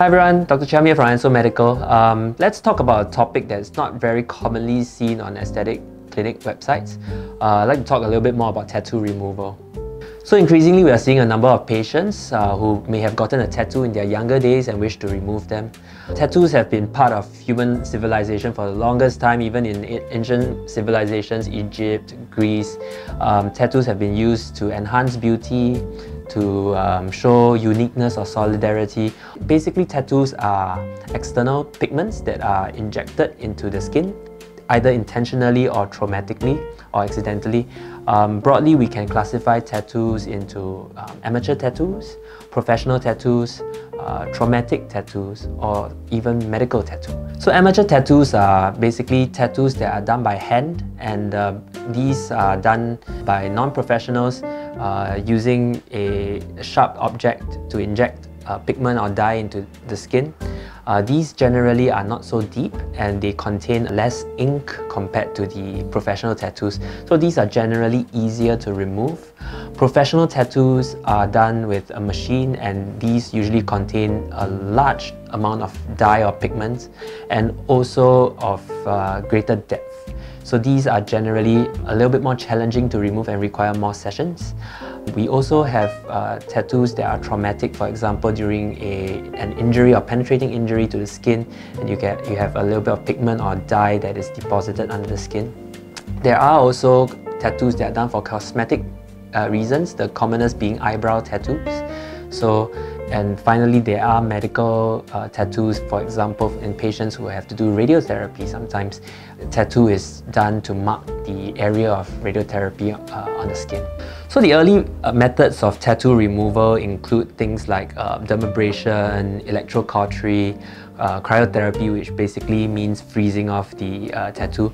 Hi everyone, Dr. Chiam here from Ensoul Medical. Um, let's talk about a topic that's not very commonly seen on aesthetic clinic websites. Uh, I'd like to talk a little bit more about tattoo removal. So increasingly we are seeing a number of patients uh, who may have gotten a tattoo in their younger days and wish to remove them. Tattoos have been part of human civilization for the longest time, even in ancient civilizations, Egypt, Greece. Um, tattoos have been used to enhance beauty, to um, show uniqueness or solidarity. Basically, tattoos are external pigments that are injected into the skin, either intentionally or traumatically or accidentally. Um, broadly, we can classify tattoos into um, amateur tattoos, professional tattoos, uh, traumatic tattoos, or even medical tattoos. So amateur tattoos are basically tattoos that are done by hand and uh, these are done by non-professionals uh, using a sharp object to inject uh, pigment or dye into the skin. Uh, these generally are not so deep and they contain less ink compared to the professional tattoos. So these are generally easier to remove. Professional tattoos are done with a machine and these usually contain a large amount of dye or pigments and also of uh, greater depth. So these are generally a little bit more challenging to remove and require more sessions. We also have uh, tattoos that are traumatic, for example, during a, an injury or penetrating injury to the skin, and you, get, you have a little bit of pigment or dye that is deposited under the skin. There are also tattoos that are done for cosmetic uh, reasons, the commonest being eyebrow tattoos. So and finally, there are medical uh, tattoos, for example, in patients who have to do radiotherapy. Sometimes tattoo is done to mark the area of radiotherapy uh, on the skin. So the early uh, methods of tattoo removal include things like uh, dermabrasion, electrocautery, uh, cryotherapy, which basically means freezing off the uh, tattoo.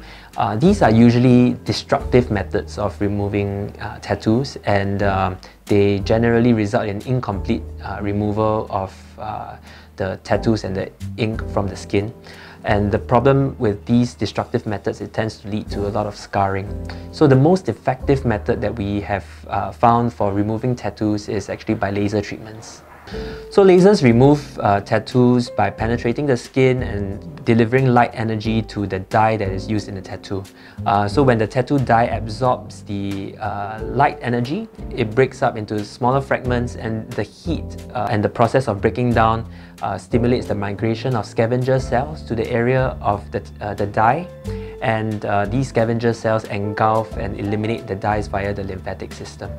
These are usually destructive methods of removing tattoos and um, they generally result in incomplete uh, removal of uh, the tattoos and the ink from the skin. And the problem with these destructive methods, it tends to lead to a lot of scarring. So the most effective method that we have uh, found for removing tattoos is actually by laser treatments. So lasers remove uh, tattoos by penetrating the skin and delivering light energy to the dye that is used in the tattoo. Uh, so when the tattoo dye absorbs the uh, light energy, it breaks up into smaller fragments and the heat uh, and the process of breaking down uh, stimulates the migration of scavenger cells to the area of the, uh, the dye and these scavenger cells engulf and eliminate the dyes via the lymphatic system.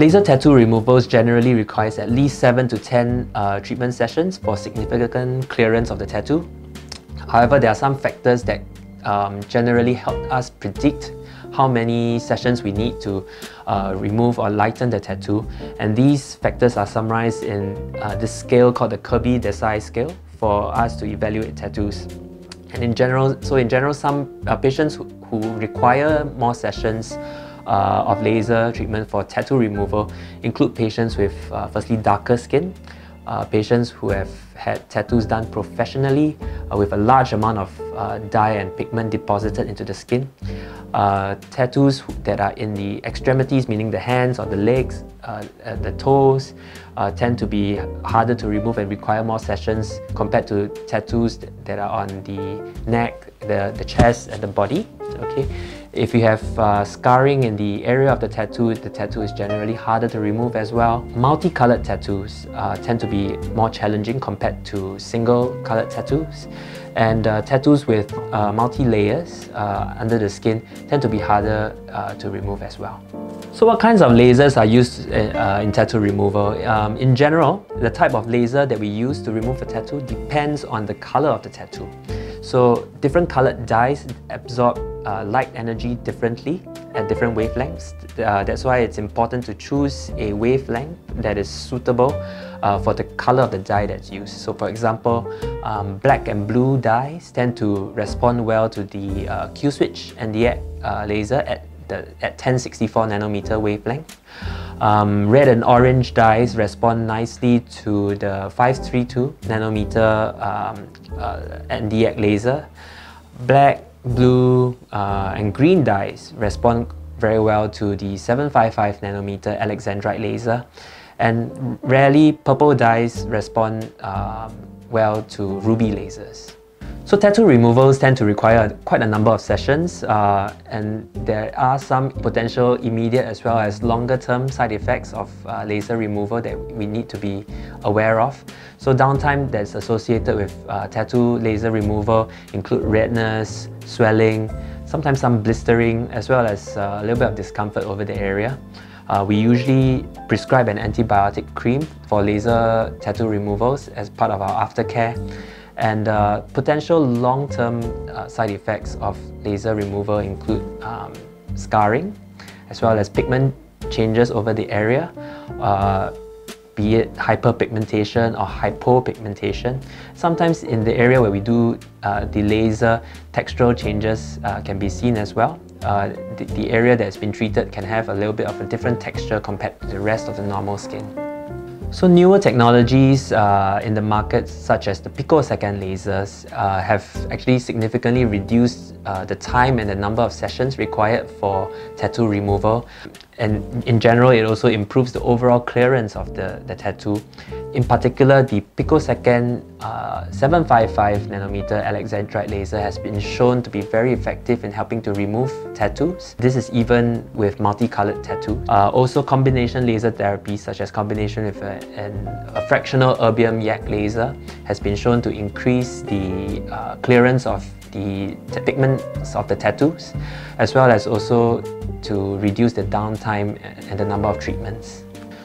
Laser tattoo removals generally requires at least 7 to 10 uh, treatment sessions for significant clearance of the tattoo. However, there are some factors that um, generally help us predict how many sessions we need to uh, remove or lighten the tattoo. And these factors are summarized in uh, this scale called the Kirby-Desai scale for us to evaluate tattoos. And in general, so in general, some uh, patients who, who require more sessions uh, of laser treatment for tattoo removal include patients with uh, firstly darker skin, uh, patients who have had tattoos done professionally uh, with a large amount of uh, dye and pigment deposited into the skin, uh, tattoos that are in the extremities, meaning the hands or the legs, the toes, tend to be harder to remove and require more sessions compared to tattoos that are on the neck, the, the chest and the body. Okay. If you have uh, scarring in the area of the tattoo, the tattoo is generally harder to remove as well. Multicolored tattoos uh, tend to be more challenging compared to single colored tattoos. And uh, tattoos with uh, multi-layers uh, under the skin tend to be harder uh, to remove as well. So what kinds of lasers are used in tattoo removal? Um, in general, the type of laser that we use to remove a tattoo depends on the color of the tattoo. So different colored dyes absorb uh, light energy differently at different wavelengths. Uh, that's why it's important to choose a wavelength that is suitable uh, for the color of the dye that's used. So for example, um, black and blue dyes tend to respond well to the uh, Q-switch and the uh, laser at, the, at 1064 nanometer wavelength. Um, red and orange dyes respond nicely to the 532 nanometer um, uh, Nd:YAG laser. Black, blue uh, and green dyes respond very well to the 755 nanometer Alexandrite laser. And rarely, purple dyes respond um, well to ruby lasers. So tattoo removals tend to require quite a number of sessions uh, and there are some potential immediate as well as longer term side effects of uh, laser removal that we need to be aware of. So downtime that's associated with uh, tattoo laser removal include redness, swelling, sometimes some blistering as well as uh, a little bit of discomfort over the area. Uh, we usually prescribe an antibiotic cream for laser tattoo removals as part of our aftercare. And uh, potential long-term uh, side effects of laser removal include um, scarring, as well as pigment changes over the area, uh, be it hyperpigmentation or hypopigmentation. Sometimes in the area where we do uh, the laser, textural changes uh, can be seen as well. Uh, the, the area that's been treated can have a little bit of a different texture compared to the rest of the normal skin. So newer technologies uh, in the market, such as the picosecond lasers, uh, have actually significantly reduced uh, the time and the number of sessions required for tattoo removal. And in general, it also improves the overall clearance of the, the tattoo. In particular, the picosecond uh, 755 nanometer alexandrite laser has been shown to be very effective in helping to remove tattoos. This is even with multicolored tattoo. Uh, also, combination laser therapy, such as combination with a, an, a fractional erbium YAG laser, has been shown to increase the uh, clearance of the pigments of the tattoos, as well as also to reduce the downtime and the number of treatments.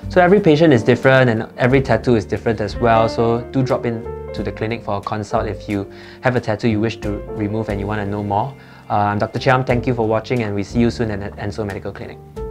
So every patient is different and every tattoo is different as well, so do drop in to the clinic for a consult if you have a tattoo you wish to remove and you want to know more. Uh, I'm Dr. Chiam, thank you for watching and we see you soon at Ensoul Medical Clinic.